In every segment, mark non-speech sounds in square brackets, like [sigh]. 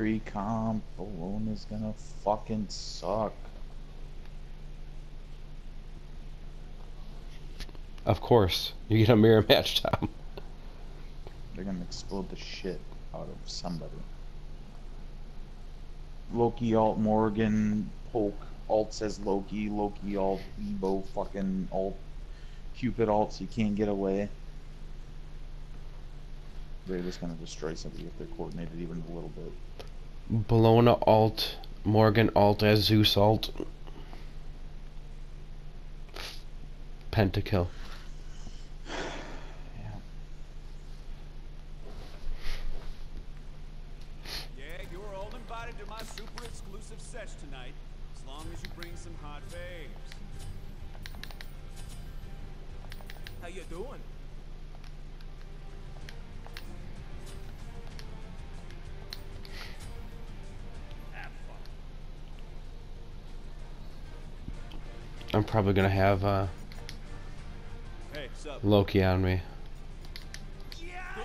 Three comp alone is gonna fucking suck. Of course, you get a mirror [laughs] match time. They're gonna explode the shit out of somebody. Loki alt Morgan poke alt says Loki Loki alt He Bo fucking alt Cupid alt so you can't get away. They're just gonna destroy somebody if they're coordinated even a little bit. Bellona alt, Morgan alt as Zeus alt. Pentakill. Yeah. You're all invited to my super exclusive tonight, as long as you bring some hot. How you doing? I'm probably gonna have uh, Loki on me. Good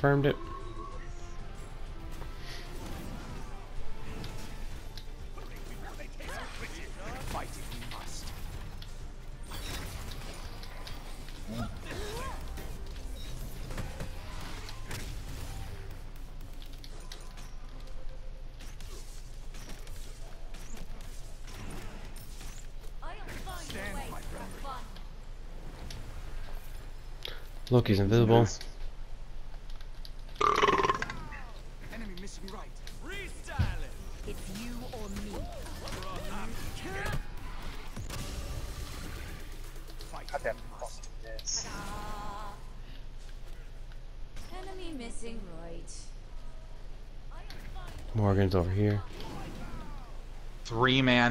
Confirmed it. Friend. Loki's invisible. Enemy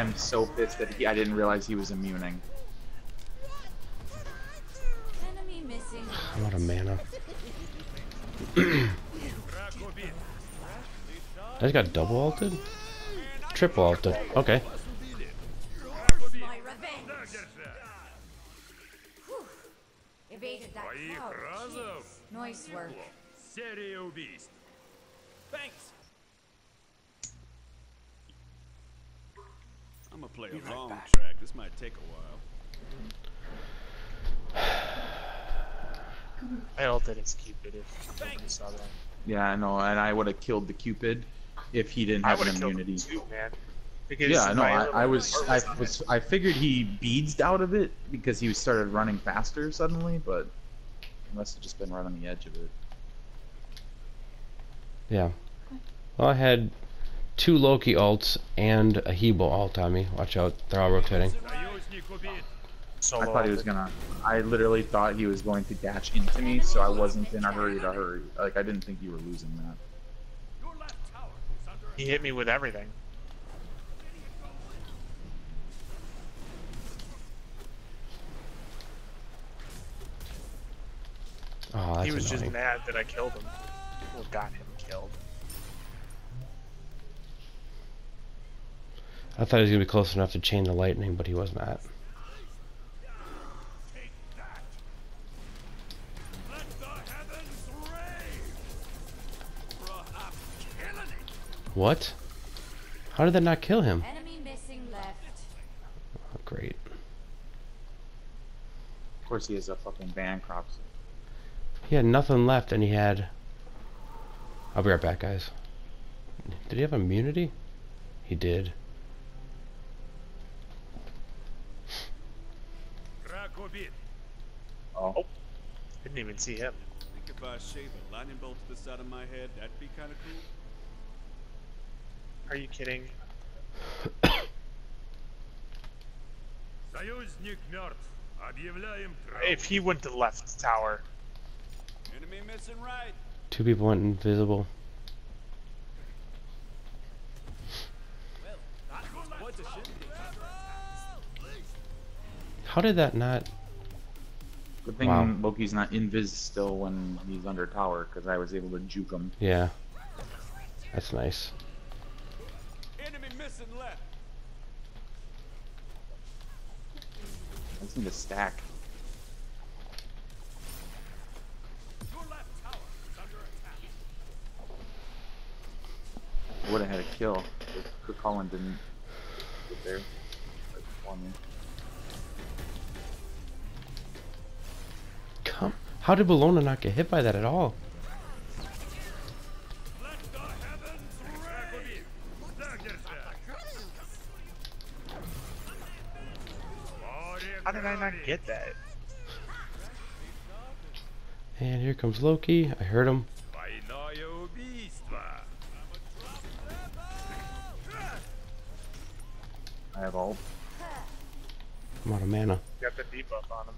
I am so pissed that he, I didn't realize he was immuning. Enemy missing I'm out of mana. I just got double alted? Triple alted. Okay. my revenge. Whew. Evaded that crowd. Jeez. Nice work. Серия убийств. Thanks. I'm gonna play a long track. This might take a while. [sighs] I ulted his Cupid if nobody saw that. Yeah, I know, and I would have killed the Cupid if he didn't have would an have him immunity. too, man. Because Yeah, no, my I, I was, I was, I figured he beads out of it because he started running faster suddenly, but he must have just been right on the edge of it. Yeah. Well, I had two Loki alts and a He Bo alt on me. Watch out, they're all rotating. solo I thought he was uh, gonna. I literally thought he was going to dash into me, so I wasn't in a hurry to hurry. Like I didn't think you were losing that. Your left tower is under He hit me with everything. Oh, that's he was just mad that I killed him. Or got him killed. I thought he was gonna be close enough to chain the lightning, but he was not. Take that. Let the heavens rave. Bruh, I'm killing it. What? How did that not kill him? Enemy missing Oh, great. Of course, he has a fucking Bancroft. He had nothing left, and he had. I'll be right back, guys. Did he have immunity? He did. Oh. Didn't even see him. I think if I shave a lightning bolt to the side of my head, that'd be kind of cool. Are you kidding? [coughs] if he went to left tower. Enemy missing right. Two people went invisible. How did that not good thing Wow. Loki's not invis still when he's under tower, because I was able to juke him. Yeah. That's nice. Enemy missing left. I just need to stack. Your left tower is under attack. I would have had a kill if Cook didn't get there How did Bellona not get hit by that at all? How did I not get that? And here comes Loki. I heard him. I have all. I'm out of mana. Got the debuff on him.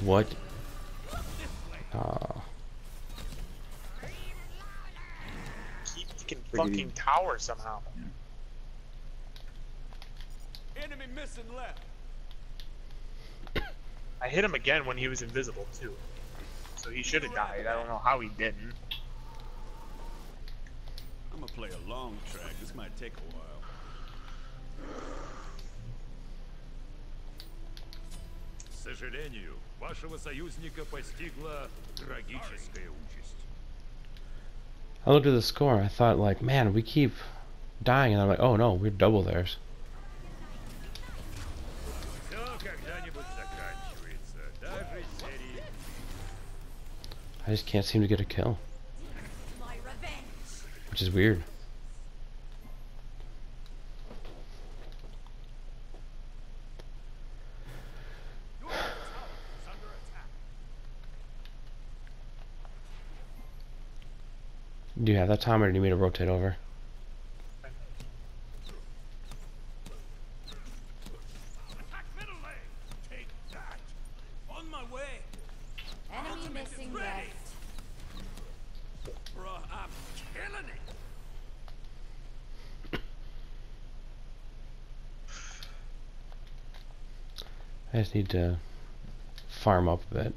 What? Ah. Keep fucking Friggity. fucking tower somehow. Enemy missing left. [coughs] I hit him again when he was invisible too. So he should have died. I don't know how he didn't. I'm gonna play a long track. This might take a while. сожалению, вашего союзника постигла трагическая участь. I looked at the score. I thought, like, man, we keep dying, and I'm like, oh no, we're double theirs. Все когда-нибудь заканчивается. Даже серии I just can't seem to get a kill, My revenge. which is weird. Do you have that time, or do you need to rotate over? I just need to farm up a bit.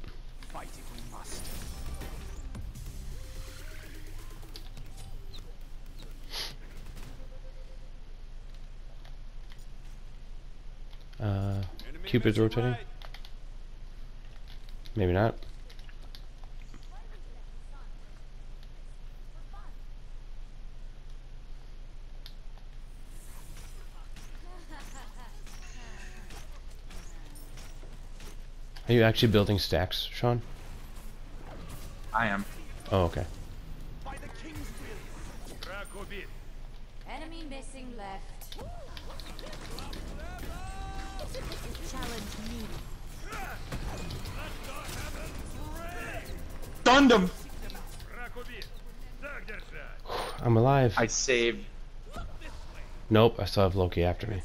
Cupid's rotating? Maybe not. Are you actually building stacks, Sean? I am. Oh, okay. Enemy missing left. Stunned him! I'm alive. I saved. Nope, I still have Loki after me.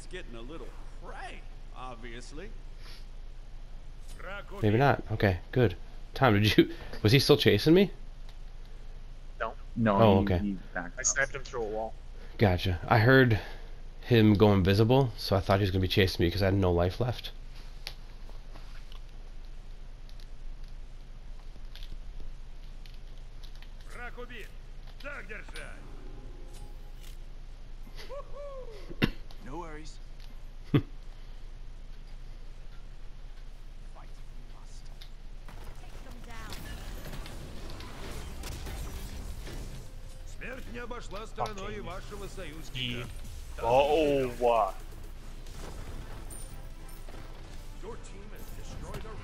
Maybe not. Okay, good. Tom, did you? [laughs] Was he still chasing me? No. No. Oh, he, okay. He I snapped him through a wall. Gotcha. I heard him go invisible, so I thought he was gonna be chasing me because I had no life left. Враг убит. Так держать. [coughs] No worries. Hmm. Fight if we must. Take them down. Смерть не обошла стороной и вашего He союзника. Oh, what?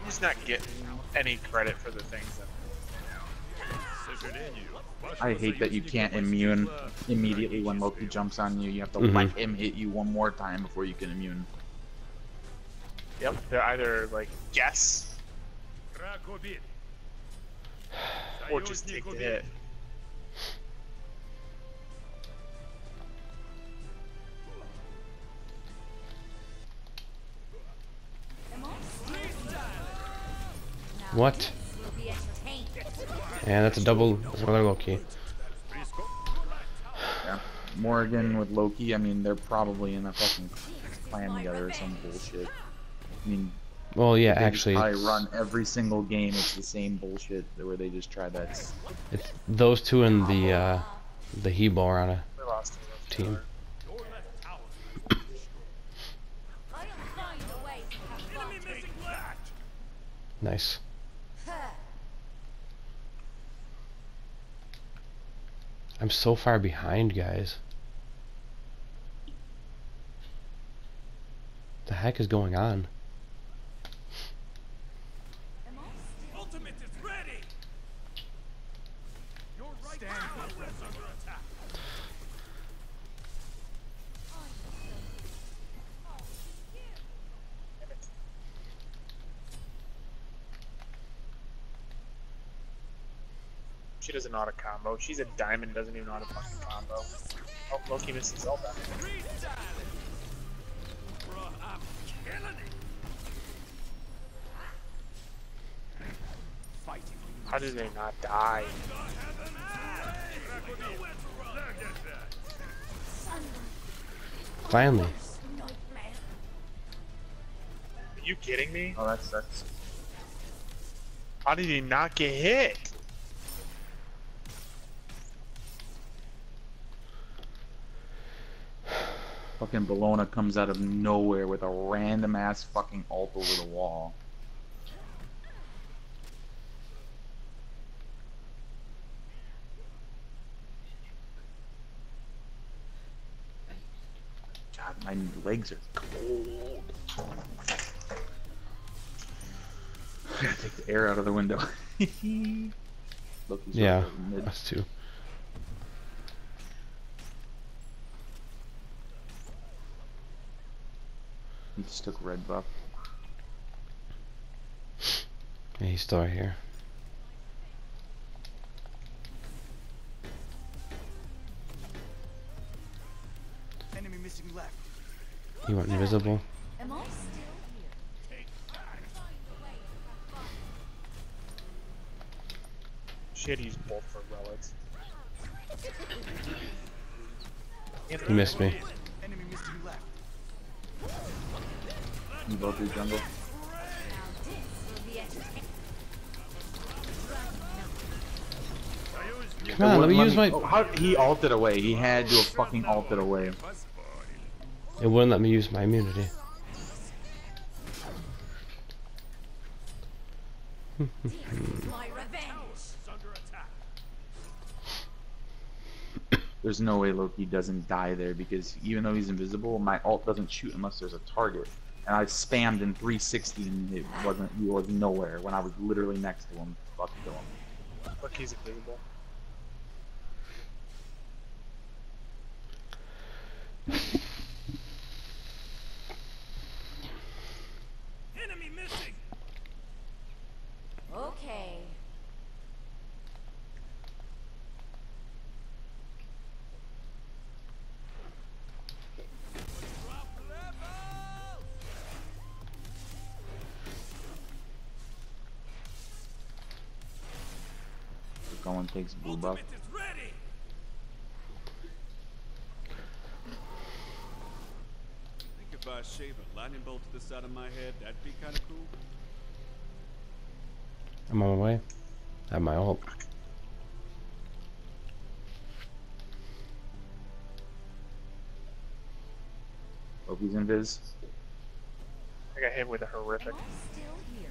He's not getting any credit for the things that I hate that you can't immune immediately when Loki jumps on you. You have to mm -hmm. let him hit you one more time before you can immune. Yep, they're either like, yes, [sighs] or just take the hit. What? Will be entertained. And that's a double. That's another Loki. Yeah. Morgan with Loki, I mean, they're probably in a fucking clan together or some bullshit. I mean, Well, yeah, they actually, I run every single game. It's the same bullshit where they just try that. it's those two and the uh, the He Bo are on a We lost the team. Your left tower. I'll find a way to have Enemy fun. missing left. Nice. I'm so far behind, guys. The heck is going on? Am I still Ultimate is ready. Your right tower is under attack. She doesn't know how to combo. She's a diamond, doesn't even know how to fucking combo. Oh, Loki misses Zelda. Bruh, I'm killing it. Fighting. How did they not die? Finally. Are you kidding me? Oh, that sucks. How did he not get hit? Fucking Bellona comes out of nowhere with a random ass fucking ult over the wall. God, my legs are cold. I gotta take the air out of the window. [laughs] Yeah, us too. He just took red buff. Yeah, he's still right here. Enemy missing left. He went invisible. Am I still here? Find a way to have. Shit, he's both for relics. He missed me. You go through jungle. Now this will be entertained. Come on, let me use my. Oh, how, he ulted away. He had to have fucking ulted away. It wouldn't let me use my immunity. My revenge. Under attack. There's no way Loki doesn't die there because even though he's invisible, my ult doesn't shoot unless there's a target. And I spammed in 360 and it wasn't, he was nowhere when I was literally next to him. Fuck kill him. Look, he's invisible. If Going takes blue buff. Ultimate is ready. Think if I shave a lightning bolt to the side of my head, that'd be kind of cool. I'm on my way. I have my ult. Loki's invis. I got hit with a horrific. Am I still here?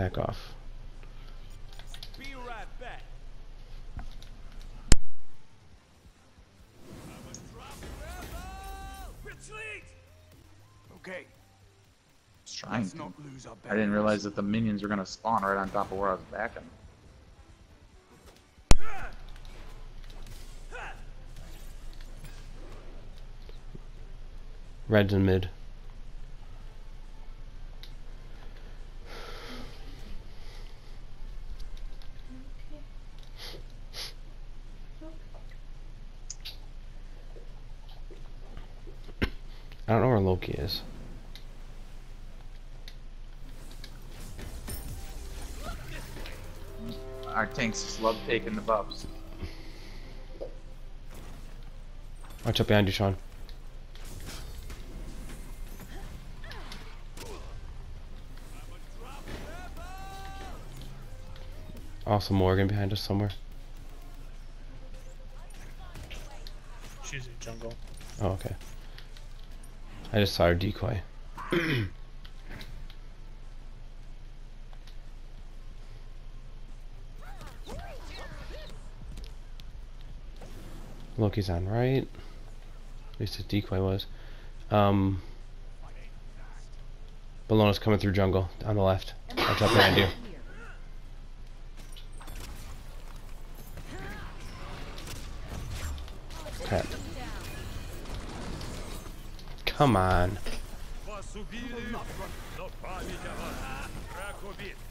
back off. Be right back. Retreat! Okay, Just trying let's to. not lose our I didn't realize that the minions were gonna spawn right on top of where I was backing. Red's in mid. I don't know where Loki is. Our tanks just love taking the buffs. Watch out behind you, Sean. Also Morgan behind us somewhere. She's in jungle. Oh, okay. I just saw her decoy. [clears throat] Loki's on right. At least his decoy was. Um, Bellona's coming through jungle on the left. Watch up behind you. Tap. Come on.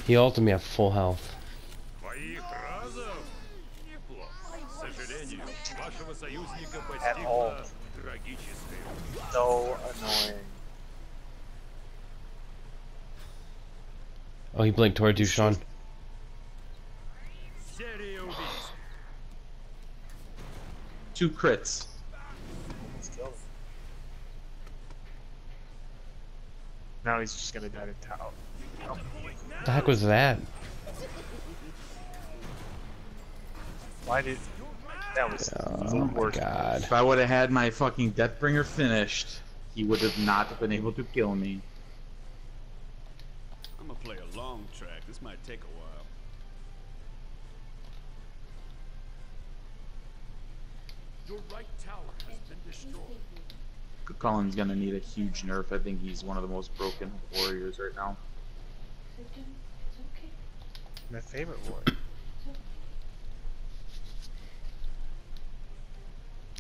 He ulted me at full health. at all. So annoying. Oh, he blinked towards you, Sean. Two crits. Now he's just gonna die to Tao. The heck was that? Why did that was Oh the worst. god. If I would have had my fucking Deathbringer finished, he would have not been able to kill me. I'm gonna play a long track. This might take a while. Your right tower has been destroyed. Cullen's gonna need a huge nerf. I think he's one of the most broken warriors right now. My favorite war.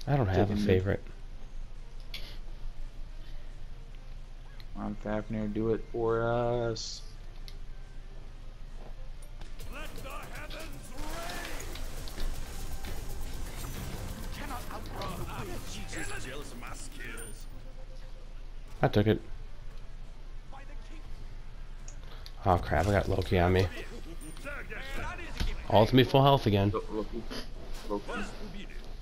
I don't have a favorite. Ron Fafnir, do it for us. I took it. Oh crap, I got Loki on me. Ultimate full health again. Loki. Loki.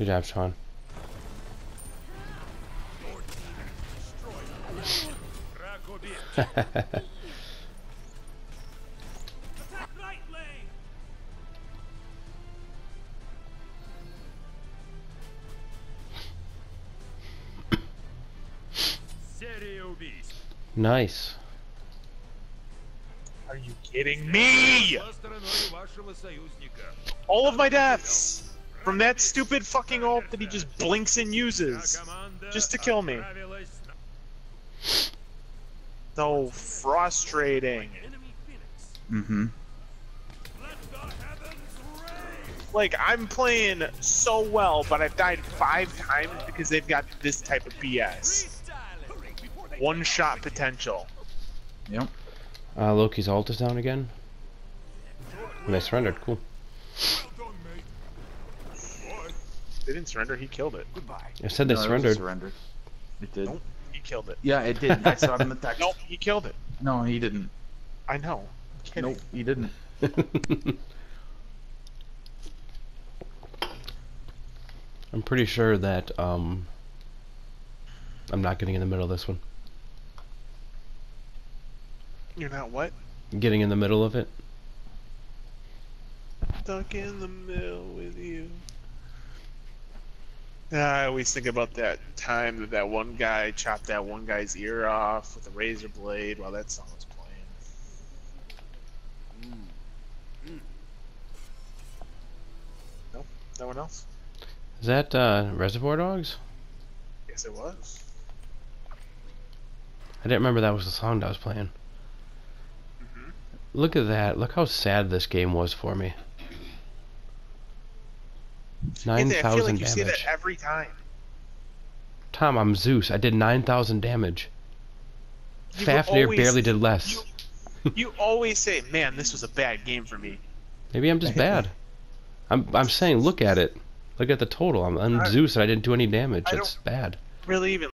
Good job, Sean. [laughs] nice. Are you kidding me? All of my deaths! From that stupid fucking ult that he just blinks and uses. Just to kill me. So frustrating. Mm-hmm. Like, I'm playing so well, but I've died five times because they've got this type of BS. One-shot potential. Yep. Uh, Loki's ult is down again. They surrendered, cool. They didn't surrender. He killed it. Goodbye. I said they No, it surrendered. Surrender. It did. Nope. He killed it. Yeah, it did. I saw it in the text. Nope. He killed it. No, he didn't. I know. [laughs] Nope, he didn't. [laughs] I'm pretty sure that um, I'm not getting in the middle of this one. You're not what? Getting in the middle of it. Stuck in the middle with you. I always think about that time that that one guy chopped that one guy's ear off with a razor blade while that song was playing. Nope. No one else? Is that uh, Reservoir Dogs? Yes, it was. I didn't remember that was the song that was playing. Mhm. Look at that. Look how sad this game was for me. Nine Anthony, I feel thousand like you say that damage. every time. Tom, I'm Zeus. I did nine thousand damage. You Fafnir always- barely did less. You, [laughs] you always say, "Man, this was a bad game for me." Maybe I'm just bad. [laughs] I'm I'm saying look at it. Look at the total. I'm, I'm I- Zeus and I didn't do any damage. It's bad. Really, even